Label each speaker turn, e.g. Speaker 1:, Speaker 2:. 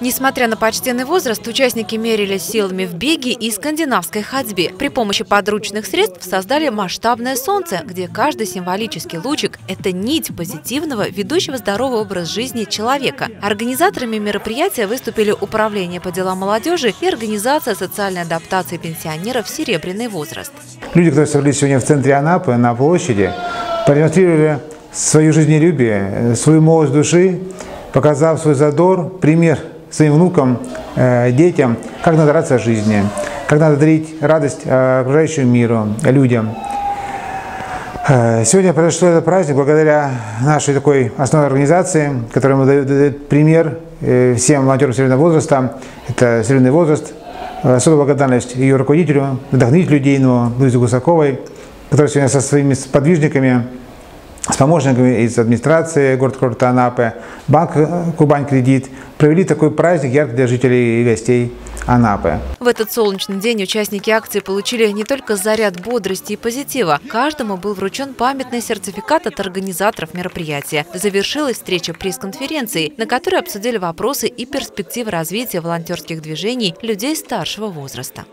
Speaker 1: Несмотря на почтенный возраст, участники мерились силами в беге и скандинавской ходьбе. При помощи подручных средств создали масштабное солнце, где каждый символический лучик – это нить позитивного, ведущего здоровый образ жизни человека. Организаторами мероприятия выступили Управление по делам молодежи и Организация социальной адаптации пенсионеров «Серебряный возраст».
Speaker 2: Люди, которые собрались сегодня в центре Анапы, на площади, продемонстрировали свое жизнелюбие, свою молодость души, показав свой задор, пример – своим внукам, э, детям, как надо радоваться жизни, как надо дарить радость э, окружающему миру, людям. Э, сегодня произошел этот праздник благодаря нашей такой основной организации, которая мы дает пример всем молодежам среднего возраста. Это средний возраст. Особая благодарность ее руководителю, вдохновителю идейного Луизе Гусаковой, который сегодня со своими подвижниками с помощниками из администрации города Анапы, банк Кубань Кредит провели такой праздник яркий для жителей и гостей Анапы.
Speaker 1: В этот солнечный день участники акции получили не только заряд бодрости и позитива. Каждому был вручен памятный сертификат от организаторов мероприятия. Завершилась встреча пресс-конференции, на которой обсудили вопросы и перспективы развития волонтерских движений людей старшего возраста.